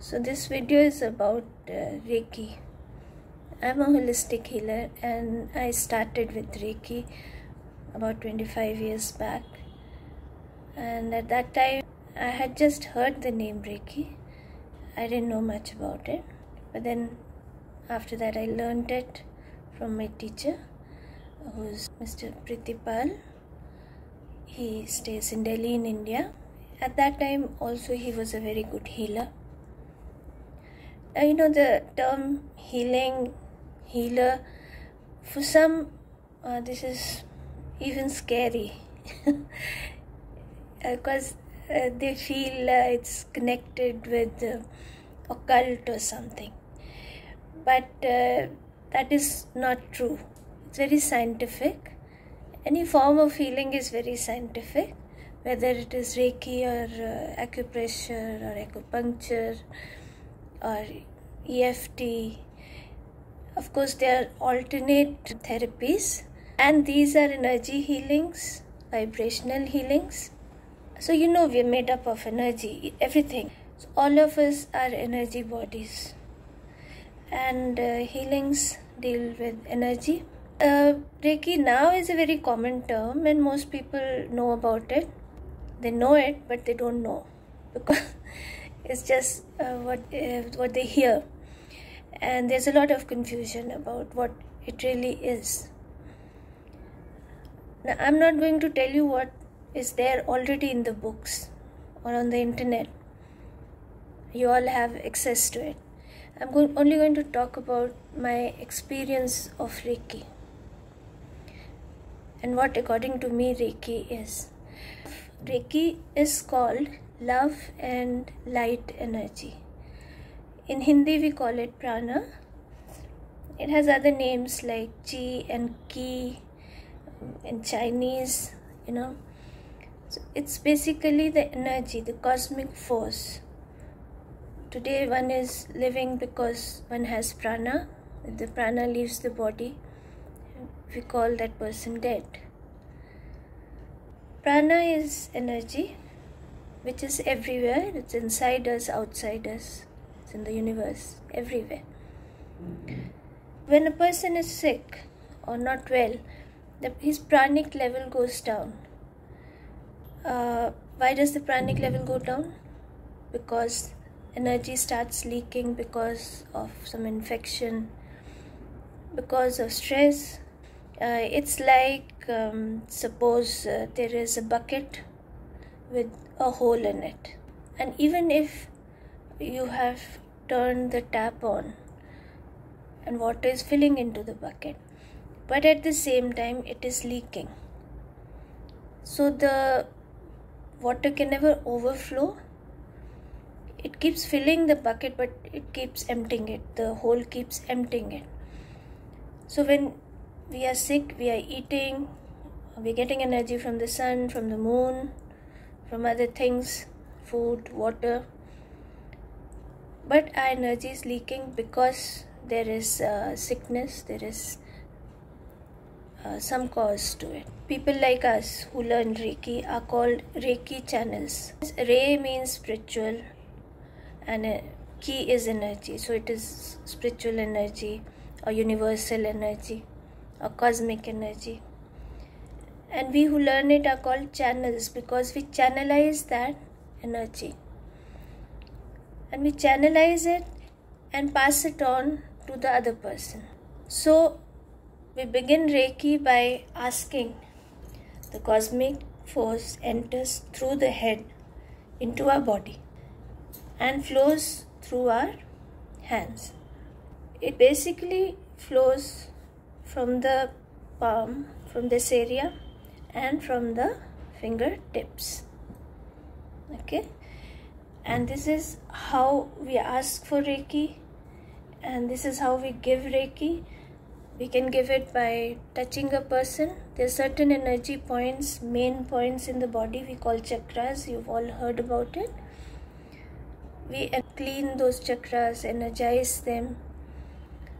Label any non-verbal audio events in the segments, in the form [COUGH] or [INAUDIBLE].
So, this video is about uh, Reiki. I'm a holistic healer and I started with Reiki about 25 years back. And at that time, I had just heard the name Reiki. I didn't know much about it. But then, after that, I learned it from my teacher, who's Mr. Pritipal. He stays in Delhi, in India. At that time, also, he was a very good healer. Uh, you know, the term healing, healer, for some, uh, this is even scary [LAUGHS] because uh, they feel uh, it's connected with uh, occult or something. But uh, that is not true. It's very scientific. Any form of healing is very scientific, whether it is Reiki or uh, acupressure or acupuncture or EFT. Of course, there are alternate therapies, and these are energy healings, vibrational healings. So, you know, we're made up of energy, everything. So all of us are energy bodies, and uh, healings deal with energy. Uh, Reiki now is a very common term, and most people know about it. They know it, but they don't know [LAUGHS] because it's just uh, what uh, what they hear, and there's a lot of confusion about what it really is. Now, I'm not going to tell you what is there already in the books or on the internet. You all have access to it. I'm going, only going to talk about my experience of Reiki and what, according to me, Reiki is. Reiki is called love and light energy. In Hindi, we call it prana. It has other names like chi and ki um, in Chinese, you know. So it's basically the energy, the cosmic force. Today, one is living because one has prana. If the prana leaves the body, we call that person dead. Prana is energy which is everywhere. It's inside us, outside us, it's in the universe, everywhere. When a person is sick or not well, the, his pranic level goes down. Uh, why does the pranic level go down? Because energy starts leaking because of some infection, because of stress. Uh, it's like um, suppose uh, there is a bucket with a hole in it, and even if you have turned the tap on and water is filling into the bucket, but at the same time it is leaking, so the water can never overflow. It keeps filling the bucket but it keeps emptying it. The hole keeps emptying it. So when we are sick we are eating we're getting energy from the sun from the moon from other things food water but our energy is leaking because there is uh, sickness there is uh, some cause to it. People like us who learn reiki are called reiki channels. Rei means spiritual and uh, ki is energy. So it is spiritual energy or universal energy or cosmic energy. And we who learn it are called channels because we channelize that energy and we channelize it and pass it on to the other person so we begin reiki by asking the cosmic force enters through the head into our body and flows through our hands. It basically flows from the palm, from this area, and from the fingertips. Okay, and this is how we ask for Reiki, and this is how we give Reiki. We can give it by touching a person. There are certain energy points, main points in the body we call chakras. You've all heard about it we clean those chakras, energize them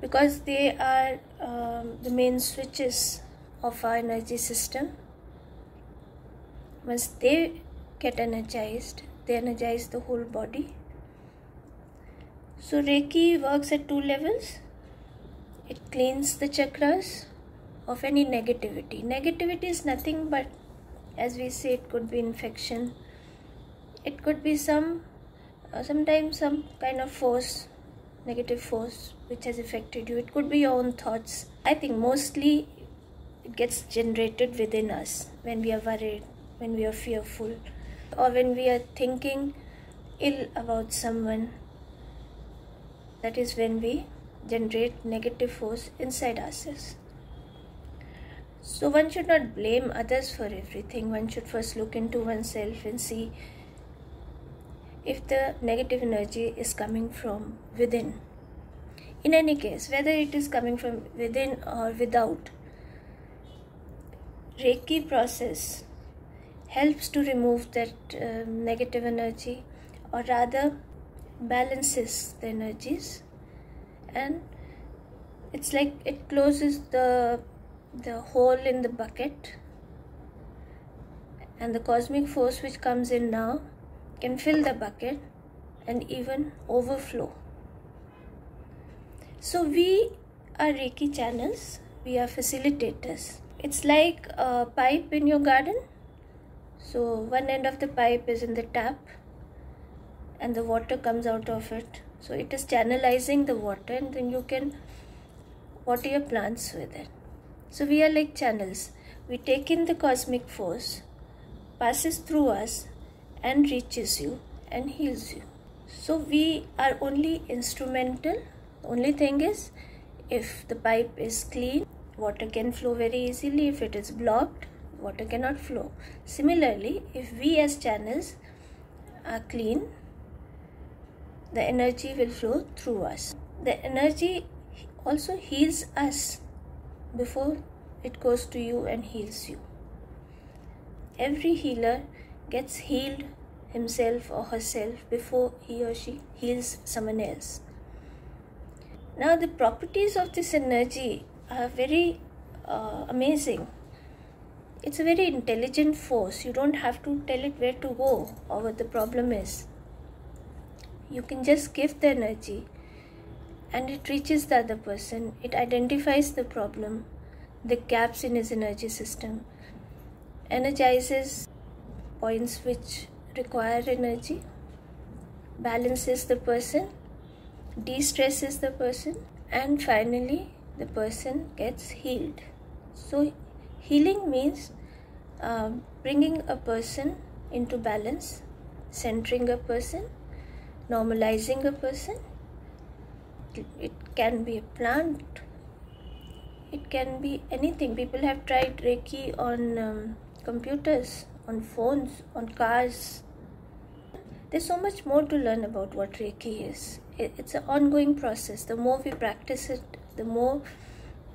because they are um, the main switches of our energy system. Once they get energized, they energize the whole body So Reiki works at two levels. It cleans the chakras of any negativity. Negativity is nothing but, as we say, it could be infection. It could be some, uh, sometimes some kind of force, negative force, which has affected you. It could be your own thoughts. I think mostly it gets generated within us when we are worried, when we are fearful, or when we are thinking ill about someone that is when we generate negative force inside ourselves. So one should not blame others for everything. One should first look into oneself and see if the negative energy is coming from within. In any case, whether it is coming from within or without, Reiki process helps to remove that uh, negative energy or rather balances the energies. And it's like it closes the the hole in the bucket. And the cosmic force which comes in now can fill the bucket and even overflow. So we are reiki channels. We are facilitators. It's like a pipe in your garden so one end of the pipe is in the tap and the water comes out of it. So it is channelizing the water and then you can water your plants with it. So we are like channels. We take in the cosmic force passes through us and reaches you and heals you. So we are only instrumental. Only thing is if the pipe is clean water can flow very easily. If it is blocked water cannot flow similarly if we as channels are clean the energy will flow through us. The energy also heals us before it goes to you and heals you. Every healer gets healed himself or herself before he or she heals someone else. Now, the properties of this energy are very uh, amazing. It's a very intelligent force. You don't have to tell it where to go or what the problem is. You can just give the energy and it reaches the other person. It identifies the problem. The gaps in his energy system energizes points which require energy balances the person de-stresses the person and finally the person gets healed. So healing means uh, bringing a person into balance centering a person normalizing a person. It can be a plant. It can be anything. People have tried Reiki on um, computers, on phones, on cars. There's so much more to learn about what Reiki is. It's an ongoing process. The more we practice it, the more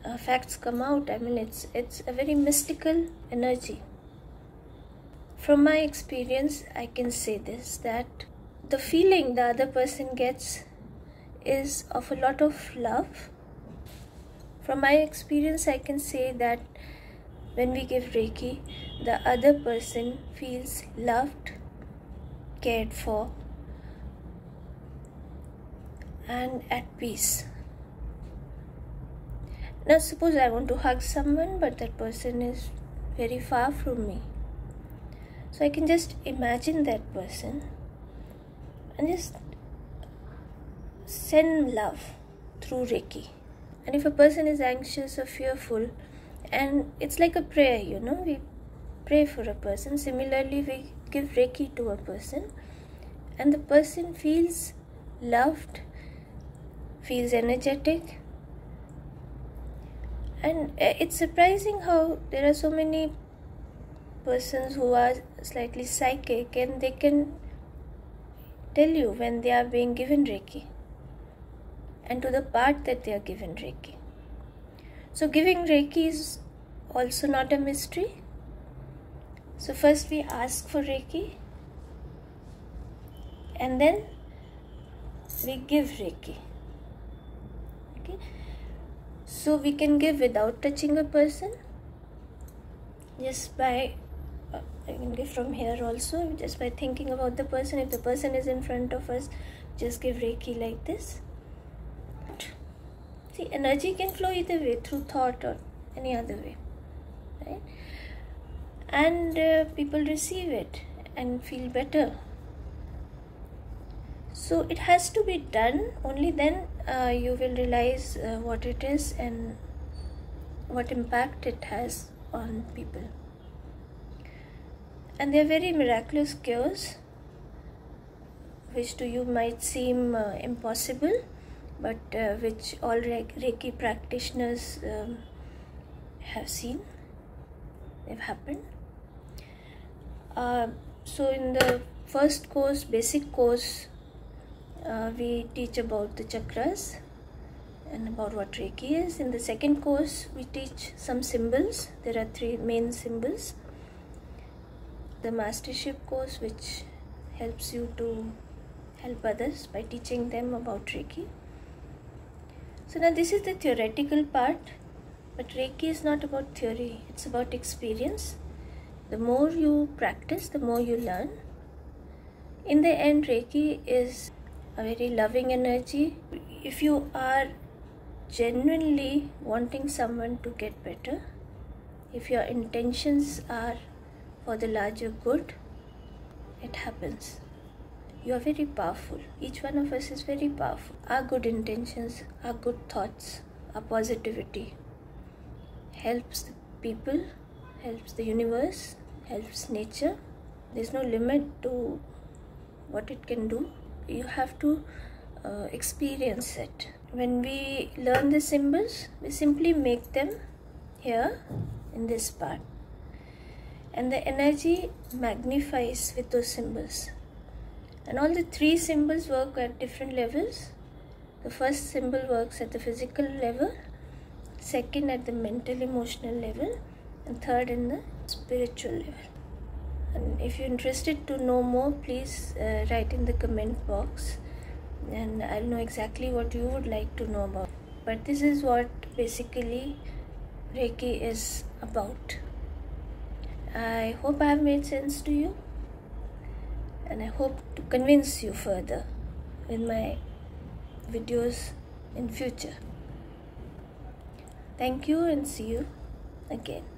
uh, facts come out. I mean, it's it's a very mystical energy. From my experience, I can say this that the feeling the other person gets is of a lot of love. From my experience, I can say that when we give Reiki, the other person feels loved, cared for, and at peace. Now, suppose I want to hug someone, but that person is very far from me. So I can just imagine that person and just send love through Reiki. And if a person is anxious or fearful, and it's like a prayer, you know, we pray for a person. Similarly, we give Reiki to a person, and the person feels loved, feels energetic. And uh, it's surprising how there are so many persons who are slightly psychic and they can tell you when they are being given Reiki and to the part that they are given Reiki. So, giving Reiki is also not a mystery. So, first we ask for Reiki and then we give Reiki. Okay, so we can give without touching a person just by I can give from here also just by thinking about the person if the person is in front of us just give reiki like this See, energy can flow either way through thought or any other way, right? And uh, people receive it and feel better. So it has to be done, only then uh, you will realize uh, what it is and what impact it has on people. And they are very miraculous cures, which to you might seem uh, impossible, but uh, which all Reiki practitioners um, have seen, they've happened. Uh, so, in the first course, basic course, uh, we teach about the chakras and about what Reiki is. In the second course, we teach some symbols. There are three main symbols. The mastership course, which helps you to help others by teaching them about Reiki. So, now this is the theoretical part, but Reiki is not about theory, it's about experience. The more you practice, the more you learn. In the end, Reiki is a very loving energy. If you are genuinely wanting someone to get better, if your intentions are for the larger good, it happens. You are very powerful. Each one of us is very powerful. Our good intentions, our good thoughts, our positivity helps the people, helps the universe, helps nature. There's no limit to what it can do. You have to uh, experience it. When we learn the symbols we simply make them here in this part. And the energy magnifies with those symbols. And all the three symbols work at different levels. The first symbol works at the physical level second at the mental emotional level and third in the spiritual level if you're interested to know more please uh, write in the comment box and I'll know exactly what you would like to know about. But this is what basically Reiki is about. I hope I have made sense to you and I hope to convince you further with my videos in future. Thank you and see you again.